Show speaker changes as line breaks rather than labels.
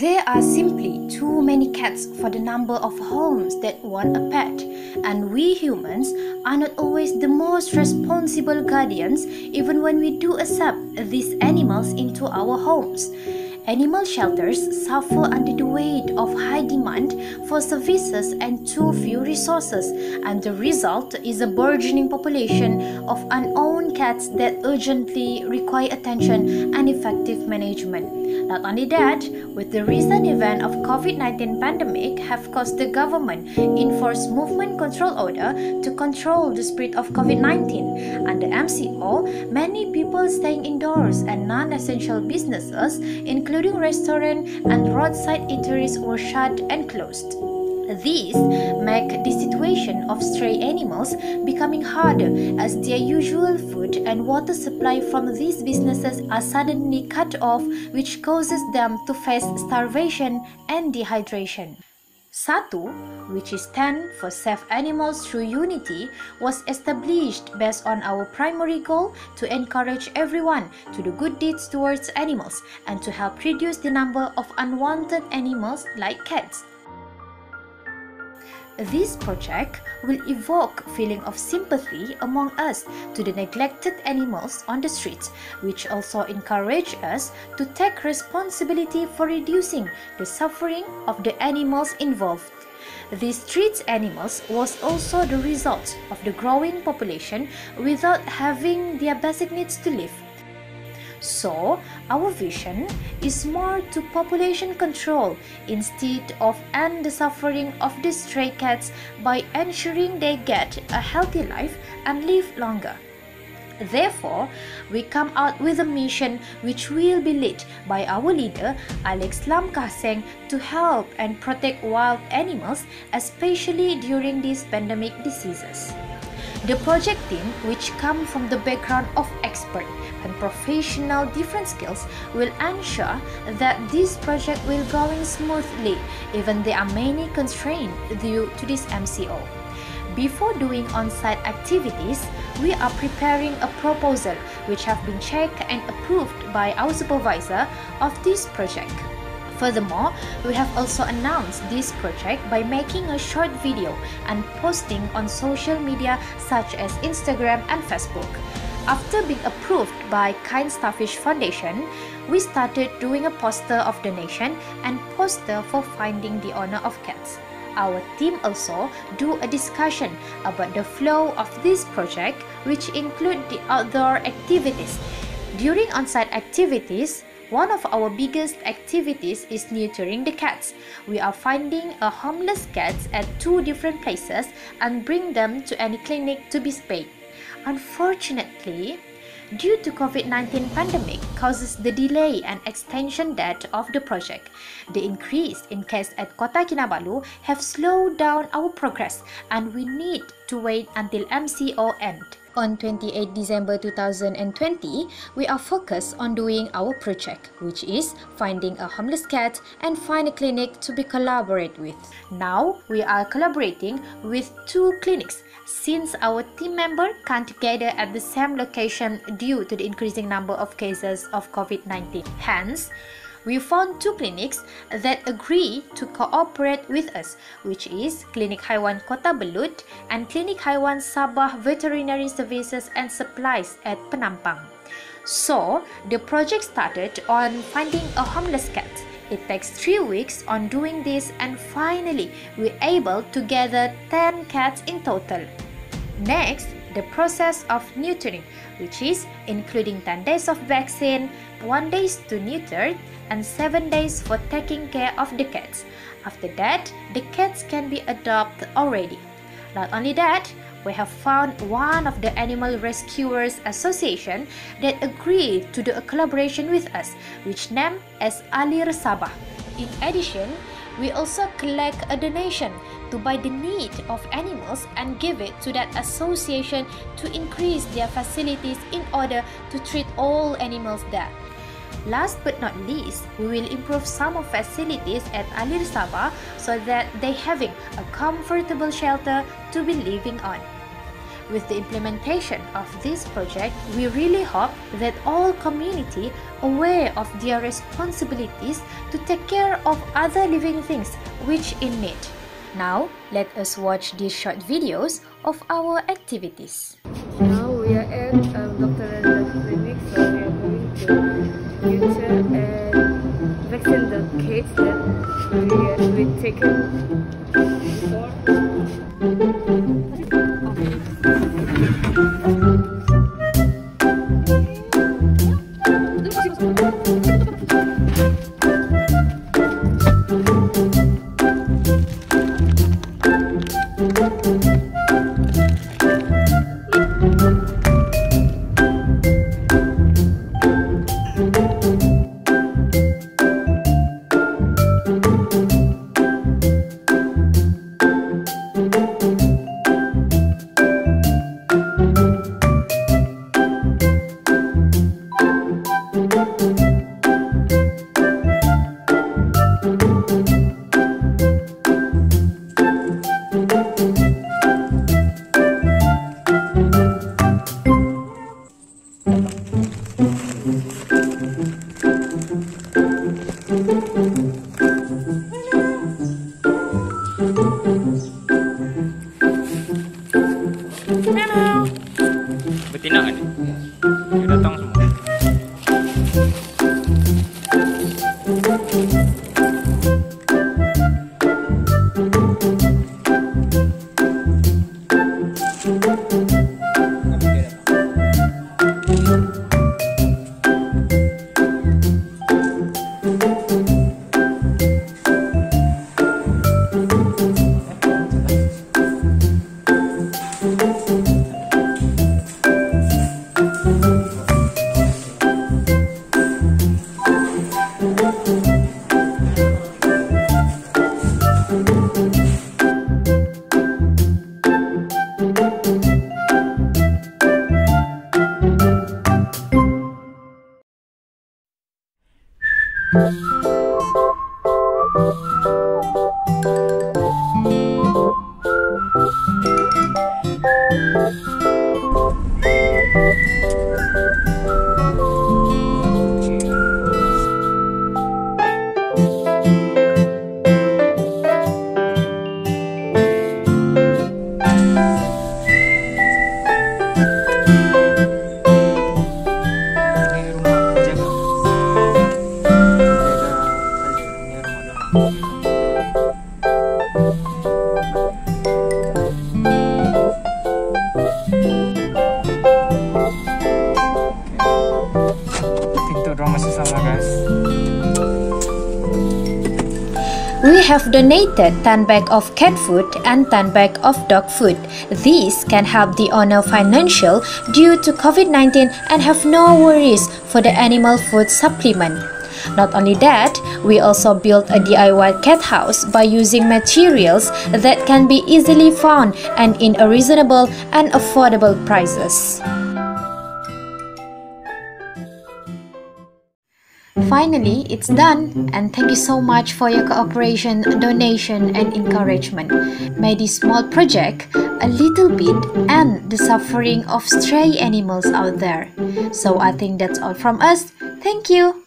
There are simply too many cats for the number of homes that want a pet, and we humans are not always the most responsible guardians even when we do accept these animals into our homes. Animal shelters suffer under the weight of high demand for services and too few resources, and the result is a burgeoning population of unowned cats that urgently require attention and effective management. Not only that, with the recent event of COVID-19 pandemic have caused the government enforce movement control order to control the spread of COVID-19. Under MCO, many people staying indoors and non-essential businesses, including restaurant and roadside eateries, were shut and closed. These make the situation of stray animals becoming harder as their usual food and water supply from these businesses are suddenly cut off which causes them to face starvation and dehydration. SATU, which is stand for Save Animals Through Unity, was established based on our primary goal to encourage everyone to do good deeds towards animals and to help reduce the number of unwanted animals like cats. This project will evoke feeling of sympathy among us to the neglected animals on the streets, which also encourage us to take responsibility for reducing the suffering of the animals involved. These street animals was also the result of the growing population without having their basic needs to live. So, our vision is more to population control instead of end the suffering of the stray cats by ensuring they get a healthy life and live longer. Therefore, we come out with a mission which will be led by our leader Alex Lam Kaseng to help and protect wild animals, especially during these pandemic diseases. The project team, which come from the background of expert and professional different skills, will ensure that this project will going smoothly, even there are many constraints due to this MCO. Before doing on-site activities, we are preparing a proposal which have been checked and approved by our supervisor of this project. Furthermore, we have also announced this project by making a short video and posting on social media such as Instagram and Facebook. After being approved by Kind Starfish Foundation, we started doing a poster of donation and poster for finding the owner of cats. Our team also do a discussion about the flow of this project which include the outdoor activities. During on-site activities, one of our biggest activities is neutering the cats. We are finding a homeless cats at two different places and bring them to any clinic to be spayed. Unfortunately, due to COVID-19 pandemic causes the delay and extension date of the project. The increase in case at Kota Kinabalu have slowed down our progress and we need to wait until MCO end. On 28 December 2020, we are focused on doing our project, which is finding a homeless cat and find a clinic to be collaborate with. Now, we are collaborating with two clinics since our team member can't gather at the same location due to the increasing number of cases of COVID-19. Hence, we found two clinics that agree to cooperate with us, which is Klinik Haiwan Kota Belud and Klinik Haiwan Sabah Veterinary Services and Supplies at Penampang. So, the project started on finding a homeless cat. It takes three weeks on doing this and finally we're able to gather 10 cats in total. Next, the process of neutering, which is including 10 days of vaccine, 1 days to neuter, and 7 days for taking care of the cats. After that, the cats can be adopted already. Not only that, we have found one of the Animal Rescuers Association that agreed to do a collaboration with us, which named as Alir Sabah. In addition, we also collect a donation to buy the need of animals and give it to that association to increase their facilities in order to treat all animals there. Last but not least, we will improve some of facilities at Alir Sabah so that they having a comfortable shelter to be living on. With the implementation of this project, we really hope that all community aware of their responsibilities to take care of other living things which in need. Now, let us watch these short videos of our activities.
Now we are at um, Dr. Clinic, so we are going to future
betina Thank you.
We have donated 10 bag of cat food and 10 bag of dog food. These can help the owner financial due to COVID-19 and have no worries for the animal food supplement. Not only that, we also built a DIY cat house by using materials that can be easily found and in a reasonable and affordable prices. Finally, it's done and thank you so much for your cooperation, donation and encouragement. May this small project a little bit end the suffering of stray animals out there. So I think that's all from us. Thank you.